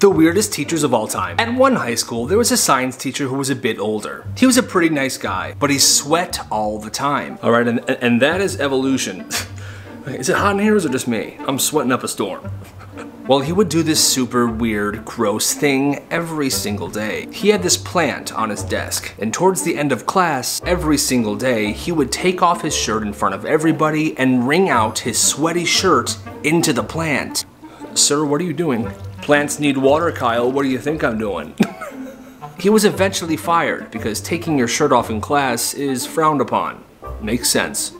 The weirdest teachers of all time. At one high school, there was a science teacher who was a bit older. He was a pretty nice guy, but he sweat all the time. All right, and, and that is evolution. is it hot in here or is it just me? I'm sweating up a storm. Well, he would do this super weird, gross thing every single day. He had this plant on his desk, and towards the end of class, every single day, he would take off his shirt in front of everybody and wring out his sweaty shirt into the plant. Sir, what are you doing? Plants need water, Kyle. What do you think I'm doing? he was eventually fired because taking your shirt off in class is frowned upon. Makes sense.